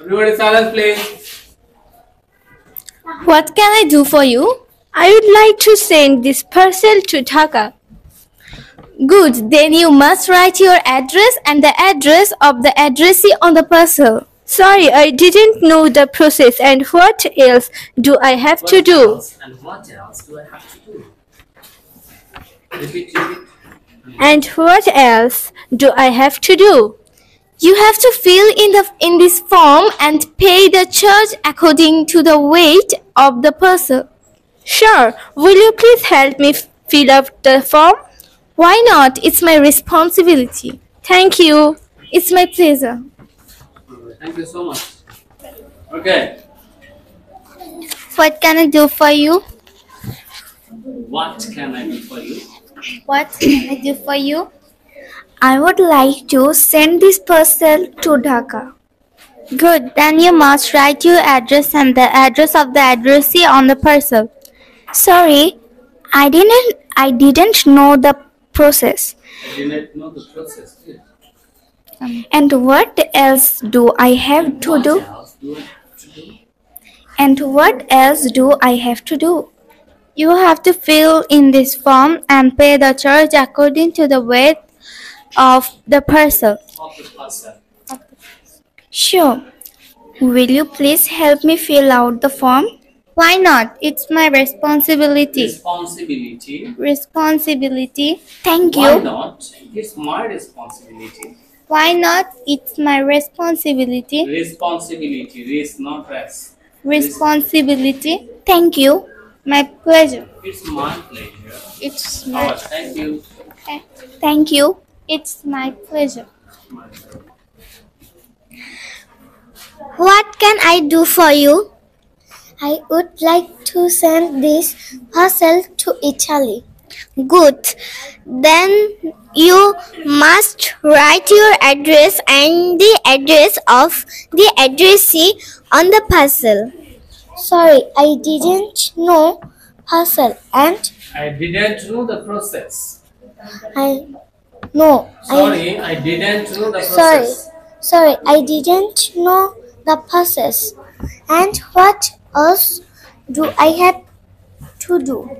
Everybody silence please. What can I do for you? I would like to send this parcel to Dhaka. Good, then you must write your address and the address of the addressee on the parcel. Sorry, I didn't know the process and what else do I have to do? and what else do I have to do? Repeat, repeat. And what else do I have to do? You have to fill in the in this form and pay the charge according to the weight of the parcel. Sure, will you please help me fill up the form? Why not? It's my responsibility. Thank you. It's my pleasure. Thank you so much. Okay. What can I do for you? What can I do for you? What can I do for you? I would like to send this parcel to Dhaka. Good, then you must write your address and the address of the addressee on the parcel. Sorry, I didn't I didn't know the process. I didn't know the process. Yes. And what else do I have to do? else do I have to do? And what else do I have to do? You have to fill in this form and pay the charge according to the weight of the parcel. Of the parcel. Sure. Will you please help me fill out the form? Why not? It's my responsibility. Responsibility. Responsibility. Thank Why you. Why not? It's my responsibility. Why not? It's my responsibility. Responsibility. Race, not rest. Responsibility. Thank you. My pleasure. It's my pleasure. It's my Alright, thank you. thank you. It's my pleasure. What can I do for you? I would like to send this parcel to Italy. Good. Then you must write your address and the address of the addressee on the parcel. Sorry, I didn't know parcel and I didn't know the process. I no Sorry, I didn't know the process. Sorry, sorry, I didn't know the process. And what else do I have to do?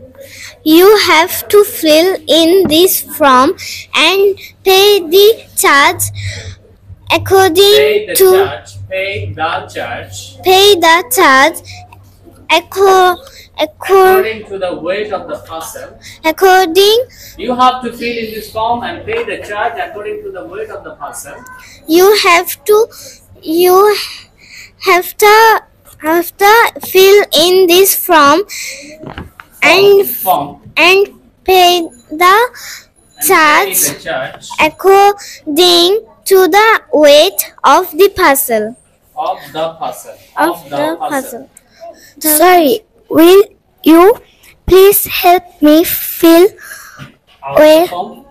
You have to fill in this form and pay the charge according Pay the to charge. Pay the charge. pay the charge acco- acco- According to the weight of the parcel. according You have to fill in this form and pay the charge according to the weight of the parcel. you have to you have to have to fill in this form and form and pay the and charge pay the charge according to the weight of the parcel. of the parcel. Of the parcel. Sorry, will you please help me fill Out the form.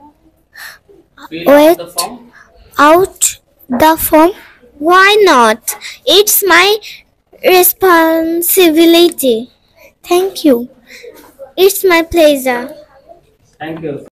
Fill out the form. out the form? Why not? It's my responsibility. Thank you. It's my pleasure. Thank you.